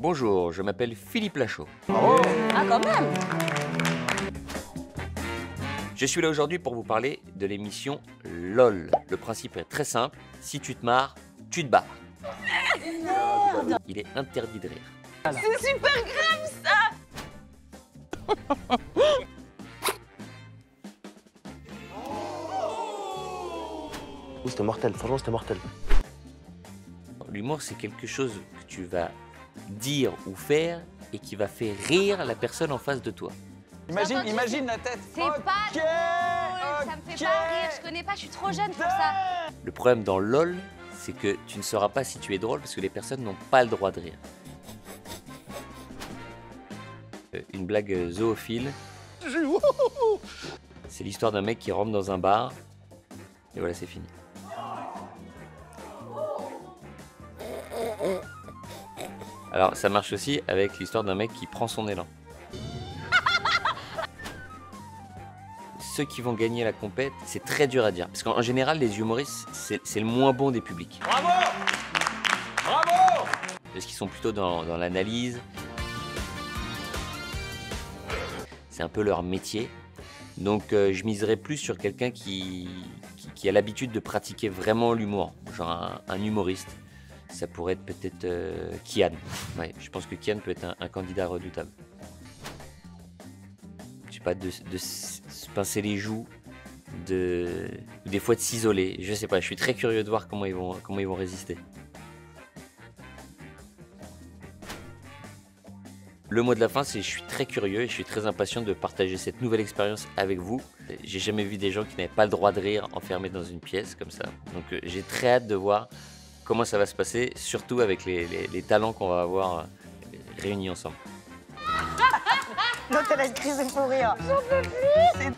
Bonjour, je m'appelle Philippe Lachaud. Ah, quand même Je suis là aujourd'hui pour vous parler de l'émission LOL. Le principe est très simple, si tu te marres, tu te barres. Il est interdit de rire. C'est super grave ça Oh, c'était mortel, franchement c'était mortel. L'humour, c'est quelque chose que tu vas dire ou faire et qui va faire rire la personne en face de toi. Imagine, imagine la tête. C'est pas drôle, ça me fait pas rire, je connais pas, je suis trop jeune pour ça. Le problème dans LOL, c'est que tu ne sauras pas si tu es drôle parce que les personnes n'ont pas le droit de rire. Euh, Une blague zoophile. C'est l'histoire d'un mec qui rentre dans un bar. Et voilà, c'est fini. Alors, ça marche aussi avec l'histoire d'un mec qui prend son élan. Ceux qui vont gagner la compète, c'est très dur à dire. Parce qu'en en général, les humoristes, c'est c'est le moins bon des publics. Bravo Bravo Parce qu'ils sont plutôt dans, dans l'analyse. C'est un peu leur métier. Donc euh, je miserais plus sur quelqu'un qui, qui, qui a l'habitude de pratiquer vraiment l'humour. Genre un, un humoriste. Ça pourrait être peut-être euh, Kian. Je pense que Kian peut être un, candidat redoutable. Je sais pas, de, de se pincer les joues, de, ou des fois de s'isoler. Je sais pas, je suis très curieux de voir comment ils vont, comment ils vont résister. Le mot de la fin, c'est je suis très curieux et je suis très impatient de partager cette nouvelle expérience avec vous. J'ai jamais vu des gens qui n'avaient pas le droit de rire enfermés dans une pièce comme ça. Donc euh, j'ai très hâte de voir comment ça va se passer, surtout avec les, les- les talents qu'on va avoir euh, réunis ensemble. L'autre, elle a une crise de fou rire. J'en peux plus